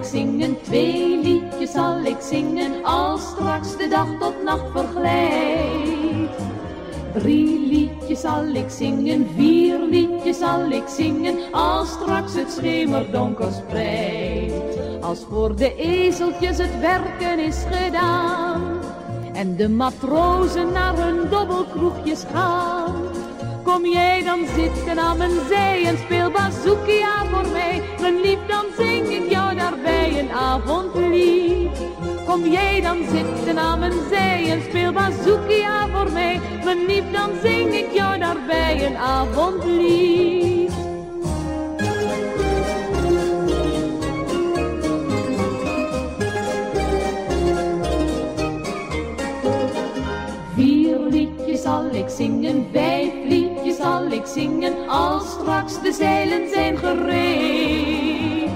ik zingen, twee liedjes zal ik zingen, als straks de dag tot nacht verglijdt. Drie liedjes zal ik zingen, vier liedjes zal ik zingen, als straks het schemerdonker spreidt. Als voor de ezeltjes het werken is gedaan, en de matrozen naar hun dobbelkroegjes gaan. Kom jij dan zitten aan mijn zij en speel bazookia voor mij. Mijn lief, dan zing ik jou daarbij een avondlied. Kom jij dan zitten aan mijn zij en speel bazookia voor mij. Mijn lief, dan zing ik jou daarbij een avondlied. Zal ik zingen, vijf liedjes zal ik zingen, als straks de zeilen zijn gereed.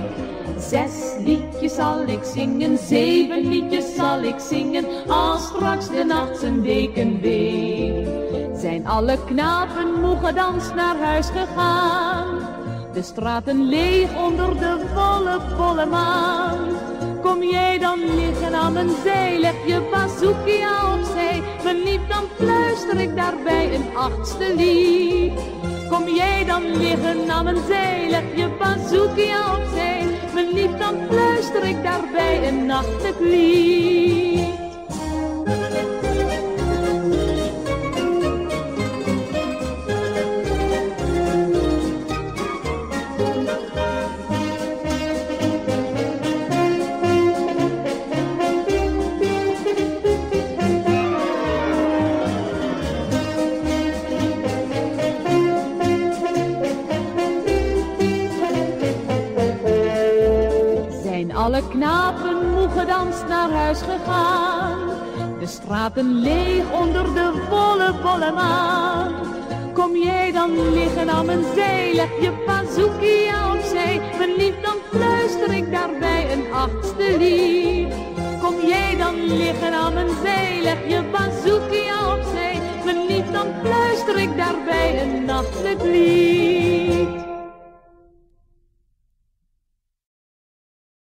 Zes liedjes zal ik zingen, zeven liedjes zal ik zingen, als straks de nacht zijn weken weet. Zijn alle knapen moe gedanst naar huis gegaan, de straten leeg onder de volle, volle maan. Kom jij dan liggen aan mijn zij, leg je bazookia opzij. Mijn lief, dan fluister ik daarbij een achtste lied. Kom jij dan liggen aan mijn zij, leg je bazookia opzij. Mijn lief, dan fluister ik daarbij een nachtelijk lied. Alle knapen moe gedanst naar huis gegaan. De straten leeg onder de volle, volle maan. Kom jij dan liggen aan mijn zij, leg je bazookia opzij. Mijn lief, dan fluister ik daarbij een achtste lied. Kom jij dan liggen aan mijn zij, leg je bazookia opzij. Mijn lief, dan fluister ik daarbij een nachtelijk lied.